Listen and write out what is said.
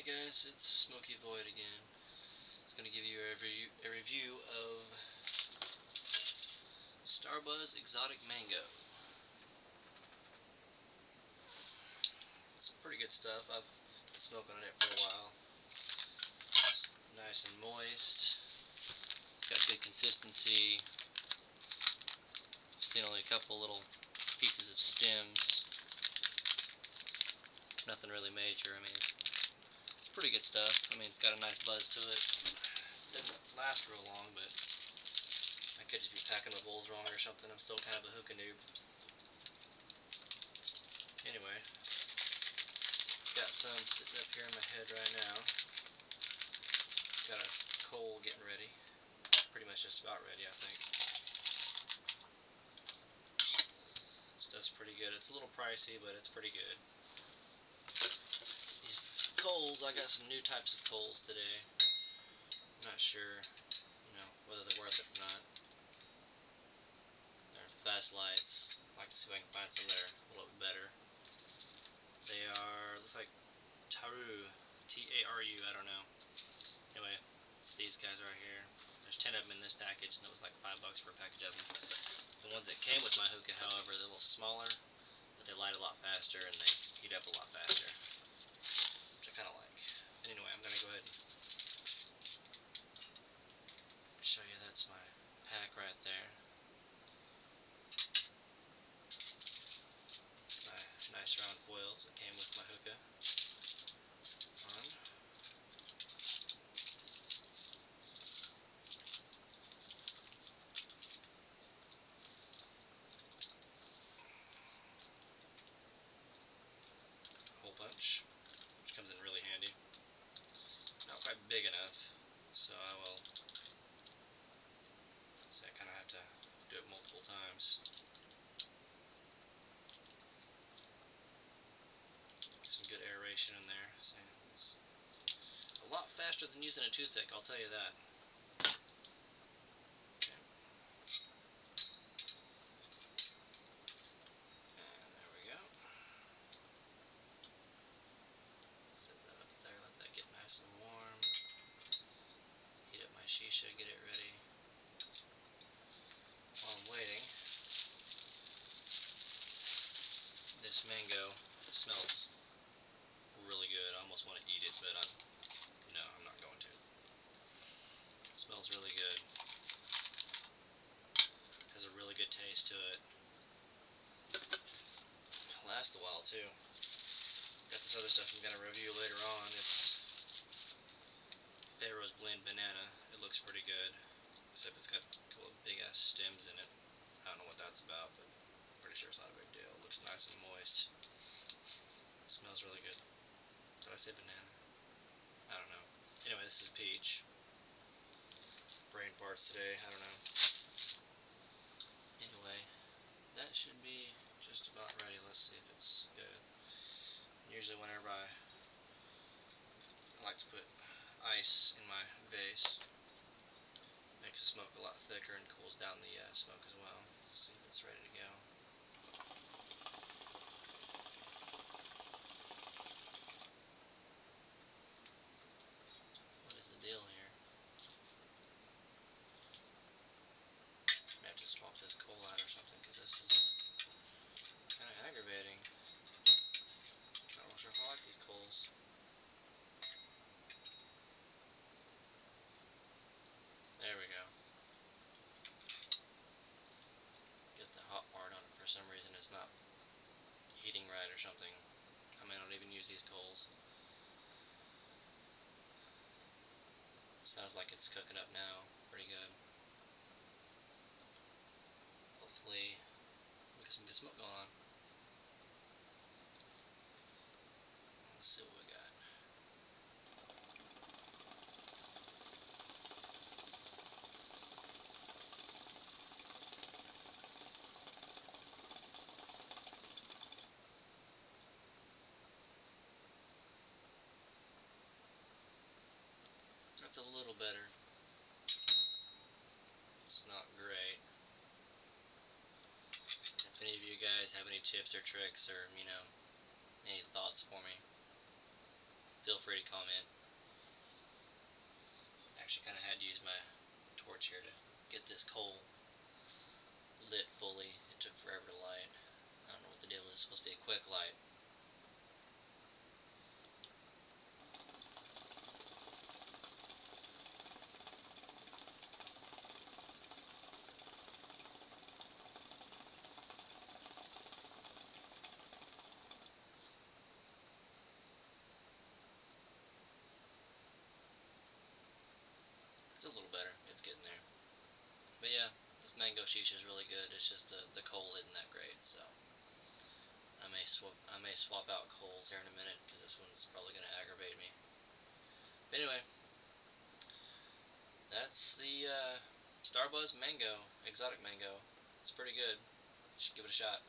Hey guys, it's Smokey Void again. It's going to give you a review, a review of Starbuzz Exotic Mango. It's pretty good stuff. I've been smoking on it for a while. It's nice and moist. It's got good consistency. I've seen only a couple little pieces of stems. Nothing really major. I mean, pretty good stuff. I mean, it's got a nice buzz to it. Doesn't last real long, but I could just be packing my bowls wrong or something. I'm still kind of a hookah noob. Anyway, got some sitting up here in my head right now. Got a coal getting ready. Pretty much just about ready, I think. Stuff's pretty good. It's a little pricey, but it's pretty good coals, I got some new types of coals today. I'm not sure, you know, whether they're worth it or not. They're fast lights. I'd like to see if I can find some that are a little bit better. They are, looks like Taru, T-A-R-U, I don't know. Anyway, it's these guys right here. There's 10 of them in this package, and it was like 5 bucks for a package of them. The ones that came with my hookah, however, they're a little smaller, but they light a lot faster, and they heat up a lot faster kind of like. Anyway, I'm going to go ahead and show you that's my pack right there. My nice round foils that came with my hookah. On. Whole bunch comes in really handy. Not quite big enough, so I will, so I kind of have to do it multiple times. Get some good aeration in there. So it's a lot faster than using a toothpick, I'll tell you that. shisha, get it ready. While I'm waiting, mango smells really good. I almost want to eat it, but I'm, no, I'm not going to. It smells really good. Has a really good taste to it. Lasts a while too. Got this other stuff I'm going to review later on. It's Pharaoh's Blend Banana. It looks pretty good, except it's got cool big ass stems in it. I don't know what that's about, but I'm pretty sure it's not a big deal. It looks nice and moist. It smells really good. Did I say banana? I don't know. Anyway, this is peach. Brain parts today, I don't know. Anyway, that should be just about ready. Let's see if it's good. Usually whenever I, I like to put ice in my vase. Makes the smoke a lot thicker and cools down the uh, smoke as well. Let's see if it's ready to go. What is the deal here? I have to swap this coal out or something because this is kind of aggravating. Not sure if I like these coals. There we go. Get the hot part on it for some reason it's not heating right or something. I may not even use these coals. Sounds like it's cooking up now. Pretty good. Hopefully we get some good smoke going on. Let's see what we got. That's a little better. It's not great. If any of you guys have any tips or tricks or, you know, any thoughts for me, feel free to comment. Actually, kind of had to use my torch here to get this coal lit fully. It took forever to light. I don't know what the deal is. It's supposed to be a quick light. It's a little better. It's getting there. But yeah, this mango shisha is really good. It's just the, the coal isn't that great, so I may swap I may swap out coals here in a minute because this one's probably going to aggravate me. But anyway, that's the uh, Starbuzz Mango, exotic mango. It's pretty good. You should give it a shot.